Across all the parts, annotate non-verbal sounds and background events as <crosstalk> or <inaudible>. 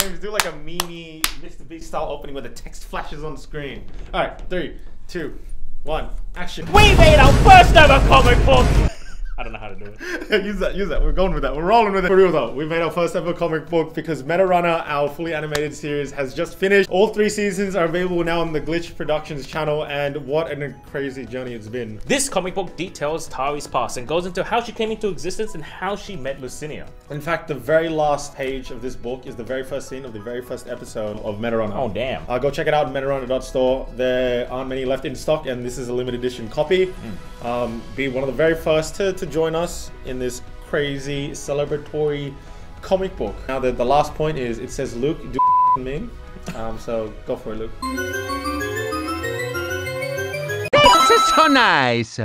James, do like a meme Mr. Beast style opening where the text flashes on the screen. All right, three, two, one, action. We made our first ever comic book! I don't know how to do it. <laughs> use that, use that. We're going with that. We're rolling with it. For real though, we made our first ever comic book because Meta Runner, our fully animated series, has just finished. All three seasons are available now on the Glitch Productions channel, and what a crazy journey it's been. This comic book details Tari's past and goes into how she came into existence and how she met Lucinia. In fact, the very last page of this book is the very first scene of the very first episode of Meta Runner. Oh, damn. Uh, go check it out, at metarunner.store. There aren't many left in stock, and this is a limited edition copy. Hmm. Um, be one of the very first to, to join us in this crazy celebratory comic book. Now, the, the last point is it says, Luke, do me. Um, so go for it, Luke. That's so nice.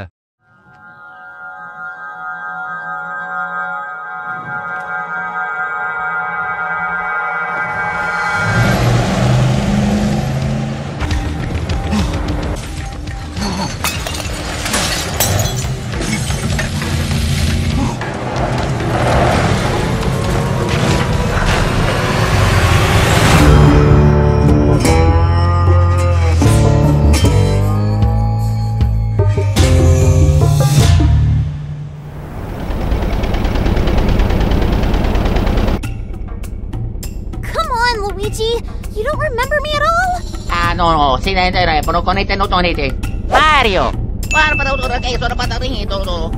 On, Luigi! You don't remember me at all? Ah, no, no, si na telefono con este no tonete. Mario! Para para utara kayo sa pataring ito, no?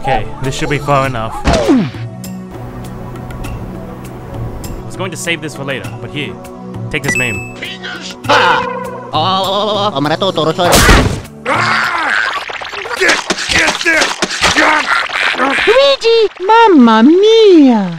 Okay, this should be far enough. I was going to save this for later, but here, take this meme. Ah! Oh, oh, oh, oh, maratuturo, sorry. Luigi! Mamma mia!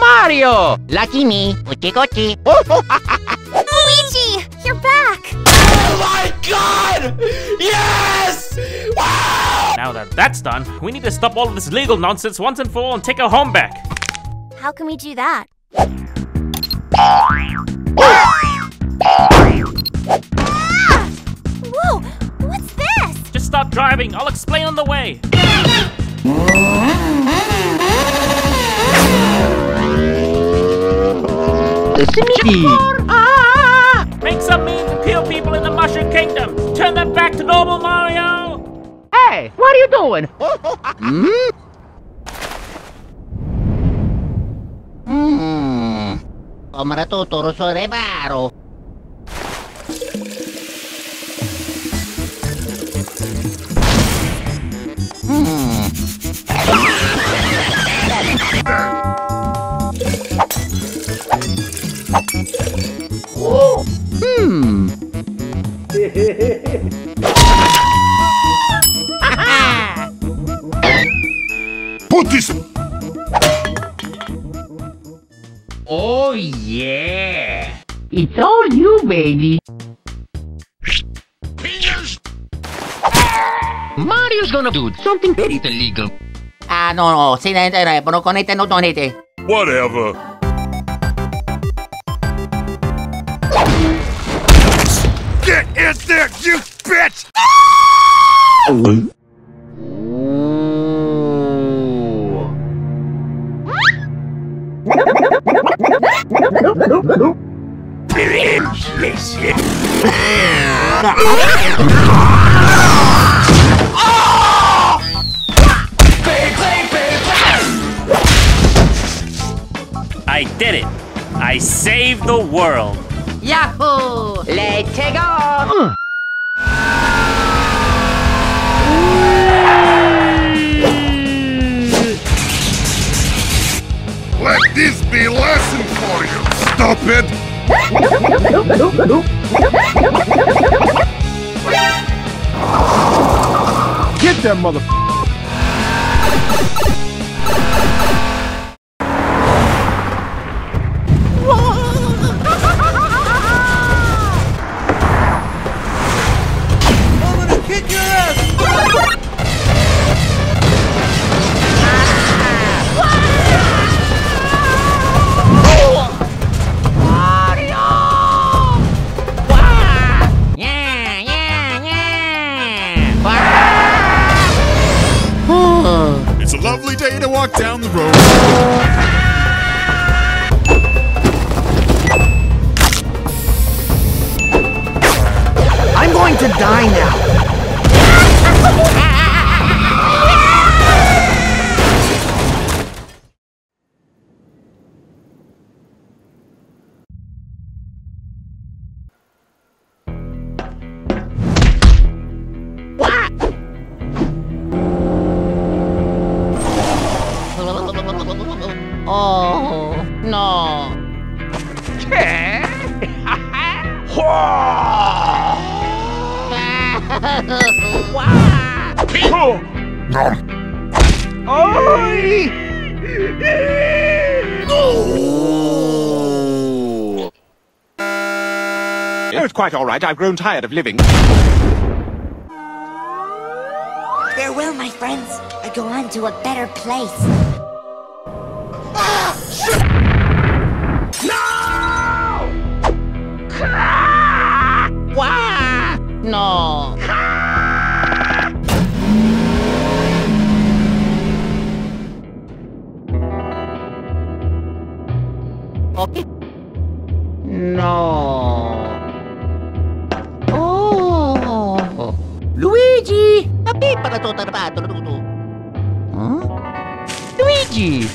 Mario! Lucky me, uchi kochi. Luigi! You're back! Oh my god! Yes! Wow! Now that that's done, we need to stop all of this legal nonsense once and for all and take our home back. How can we do that? Ah! Whoa! What's this? Just stop driving, I'll explain on the way. Smitty! Make some means and kill people in the Mushroom Kingdom. Turn them back to normal, Mario. Hey, what are you doing? <laughs> Hmm. Oh, maratuturo, sorry, baro. Hmm. Hmm. Put this yeah. It's all you, baby. Mario's gonna do something very illegal. Ah, no, no. Si na telefono con este no tonete. Whatever. Get in there, you bitch! I did it. I saved the world. Yahoo! Let's go! Let this be a lesson for you, stupid! Get that mother. Oh, no. Oh, <laughs> it's quite all right. I've grown tired of living. Farewell, my friends. I go on to a better place. No. Okay. No. Oh. Luigi! Tapi para to tarpato to. Huh? Luigi!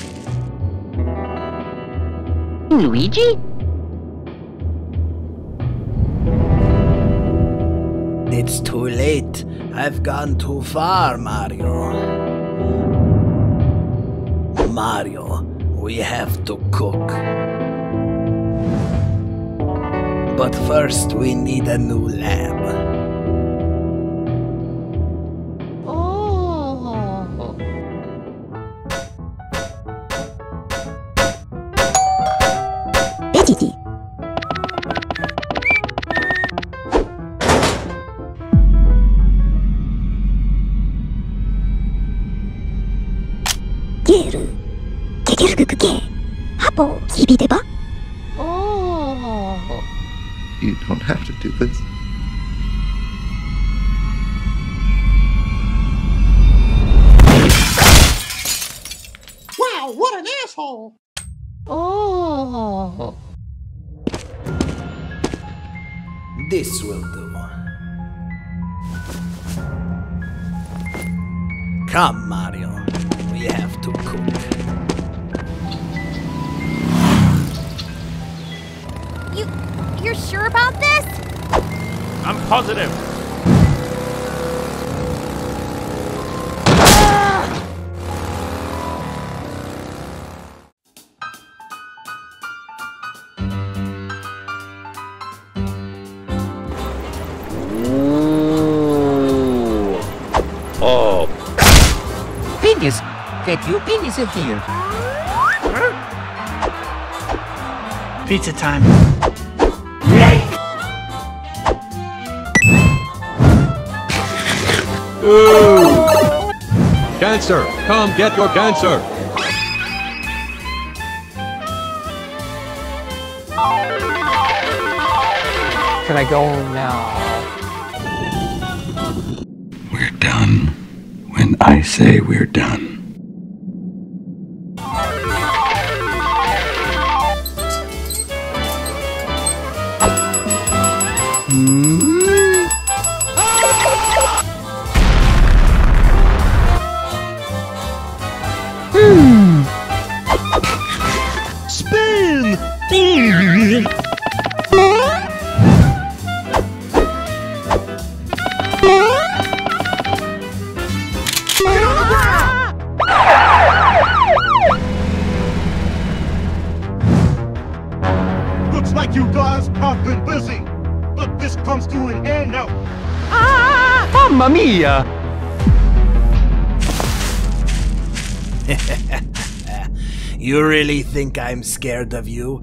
Luigi? It's too late. I've gone too far, Mario. Mario, we have to cook. But first, we need a new lab. Oh. You don't have to do this. Wow, what an asshole! Oh. This will do. Come, Mario. We have to cook. You're sure about this? I'm positive. Oh. Penis! Get you penis in here! Pizza time. Cancer! Come get your cancer! Can I go home now? We're done when I say we're done. Mamma mia! <laughs> You really think I'm scared of you?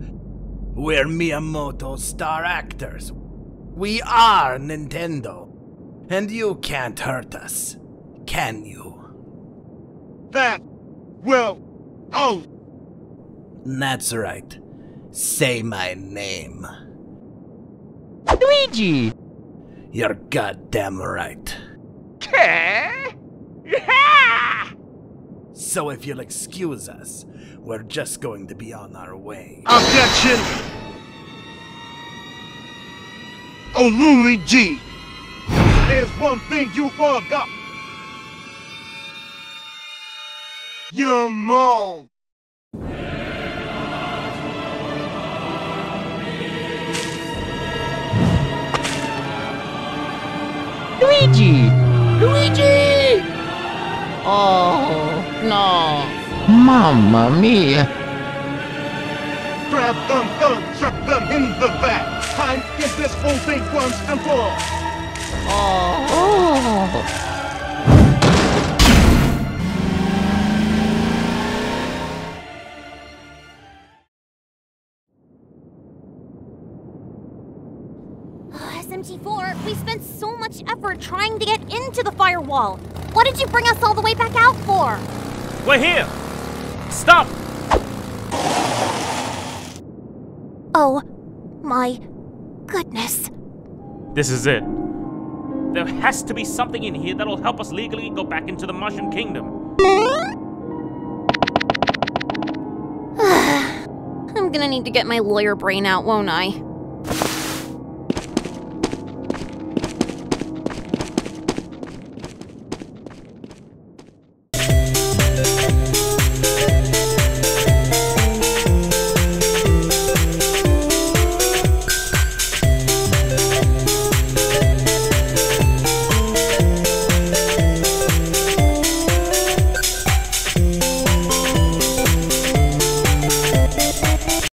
We're Miyamoto star actors. We are Nintendo. And you can't hurt us, can you? That, will. oh, That's right. Say my name. Luigi! You're goddamn right. So if you'll excuse us, we're just going to be on our way. Objection! Oh, Luigi! There's one thing you forgot! Your mom! Luigi! Luigi! Mamma mia! Grab them, gun, trap them in the back! Time to get this whole thing once and for all! Oh. SMG4, we spent so much effort trying to get into the firewall. What did you bring us all the way back out for? We're here! Stop! Oh, my goodness. This is it. There has to be something in here that'll help us legally go back into the Mushroom Kingdom. <sighs> I'm gonna need to get my lawyer brain out, won't I?